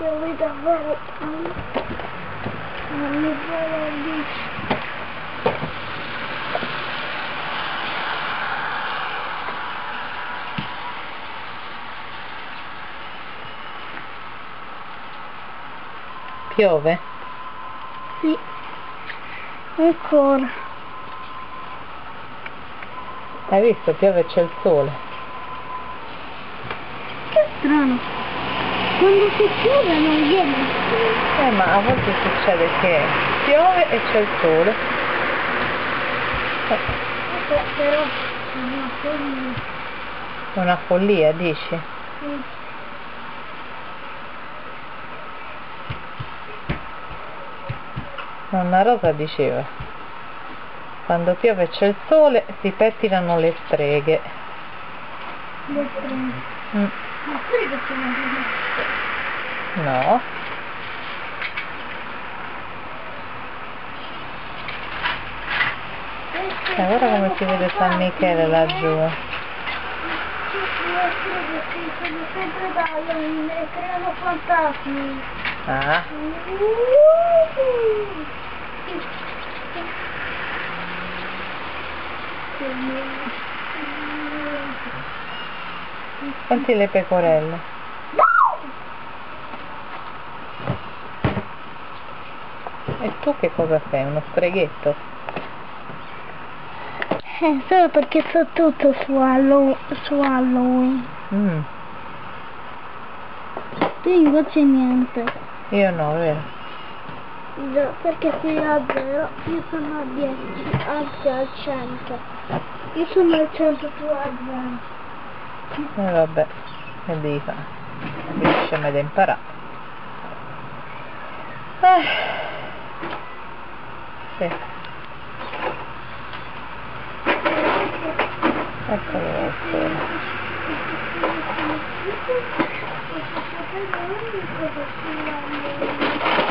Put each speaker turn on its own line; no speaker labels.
Really developed them. And we put on these
piove
Sì. Ancora.
Hai visto? Piove e c'è il sole.
Che strano. Quando si piove non viene il sole.
Eh, ma a volte succede che piove e c'è il sole.
Ecco, però è una follia.
Una follia, dici?
Sì.
Nonna Rosa diceva, quando piove e c'è il sole si pettinano le streghe.
Le strane.
Mm,
quelli che sono
no, e guarda come si vede San Michele laggiù.
Sono sempre ballano, ne creano fantasmi.
Ah, senti le pecorelle. E tu che cosa sei? Uno streghetto?
Eh, solo perché so tutto su, Hallow- su Halloween.
Mm,
Tu invece niente.
Io no, vero?
Già, perché sei a zero, io sono a 10, anzi al 100. Io sono al 100, tu a zero.
E vabbè, che devi fare? Riesci mai da imparare. Eh. Sì, eccolo I'm going to
put the sheet on me.